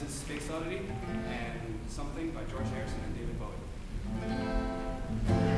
This is Space Oddity and Something by George Harrison and David Bowie.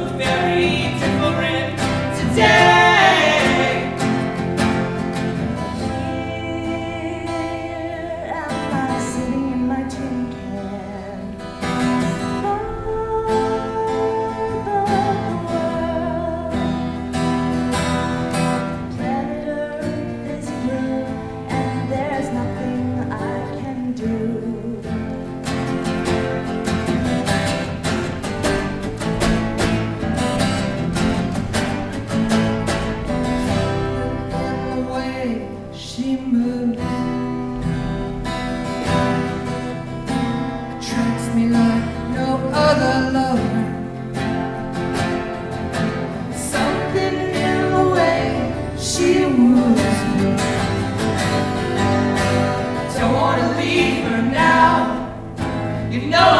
look there. You know